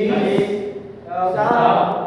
一二三